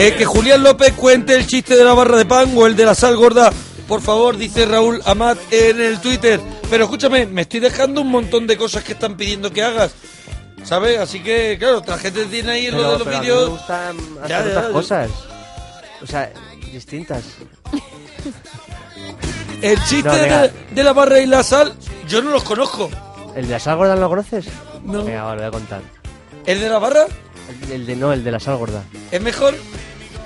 Eh, que Julián López cuente el chiste de la barra de pan o el de la sal gorda. Por favor, dice Raúl Amat en el Twitter. Pero escúchame, me estoy dejando un montón de cosas que están pidiendo que hagas. ¿Sabes? Así que, claro, la gente tiene ahí lo Pero- de los pero a mí vídeos. me gustan hacer Ya, ya, otras ya. cosas. O sea, distintas. El chiste No, venga. de, de la barra y la sal, yo no los conozco. ¿El de la sal gorda no lo conoces? No. Venga, ahora lo voy a contar. ¿El de la barra El, el de no, el de la sal gorda. es mejor?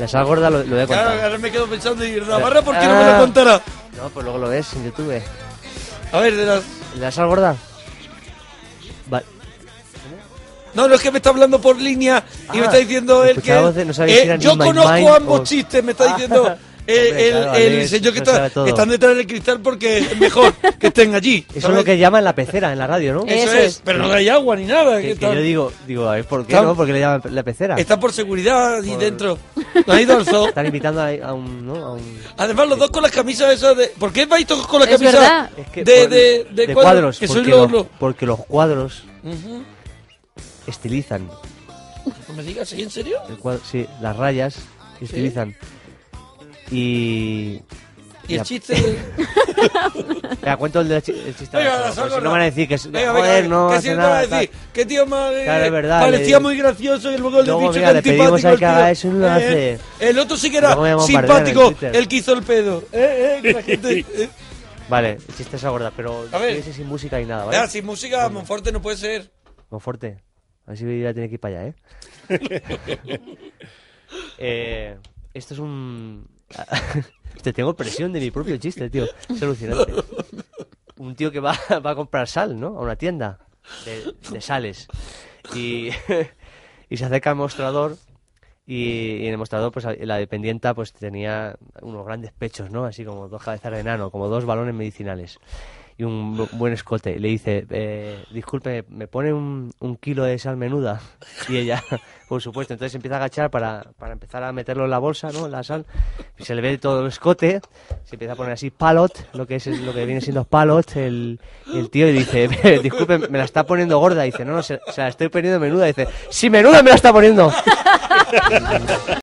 La sal gorda lo, lo voy a contar. Claro, ahora me quedo pensando, ¿y la barra por qué no me Ah. lo contará? No, pues luego lo ves en YouTube. A ver, de las... ¿El de la sal gorda? Vale. No, no es que me está hablando por línea y me Ah, está diciendo él que... escuchaba voces, no sabía si eran yo conozco Mind ambos o- chistes, me está diciendo Ah. eh, Hombre, el, claro, el señor que está, están detrás del cristal porque es mejor que estén allí. Eso es lo que llaman la pecera en la radio, ¿no? Eso es, pero no hay agua ni nada. Que, yo digo, digo, a ver, ¿por qué no? Porque le llaman la pecera. está por seguridad y Por- dentro. No ha ido al zoo. Están invitando a, a un, ¿no? A un... Además, los dos con las camisas esas de... ¿Por qué vais todos con la camisa verdad. Es que de, de, de, de cuadros? cuadros, Que sois porque, los... los, los- porque los cuadros estilizan. No me digas, ¿sí? ¿En serio? El cuadro- sí, las rayas estilizan. Y... Y el chiste... de- Venga, cuento el, de la chi- el chiste. Si no no. van a decir que es... Joder, no que hace siempre van a nada. decir, qué tío eh, Claro, es verdad, parecía muy gracioso y luego dicho mira, que antipático al el que haga eso no lo hace. El otro sí que era simpático, el que hizo el pedo. Eh, eh, que la gente... eh. Vale, el chiste es gorda, pero A ver. que sin música y nada, ¿vale? Vea, sin música, Monforte no puede ser. Conforte. A ver si voy a tener que ir para allá, ¿eh? Eh, Esto es un... Te tengo presión de mi propio chiste, tío. Es alucinante. Un tío que va, va a comprar sal, ¿no? A una tienda de, de sales. Y, y se acerca al mostrador y, en el mostrador, pues la dependienta pues tenía unos grandes pechos, ¿no? Así como dos cabezas de enano, como dos balones medicinales y un bu- buen escote. Le dice, eh, disculpe, ¿me pone un, un kilo de sal menuda? Y ella, por supuesto, entonces empieza a agachar para, para empezar a meterlo en la bolsa, ¿no? La sal. Y se le ve todo el escote, se empieza a poner así palot, lo que es lo que viene siendo palot, el, el tío, y dice, disculpe, me la está poniendo gorda. Y dice, no, no, se, se la estoy poniendo menuda. Y dice, sí, menuda me la está poniendo.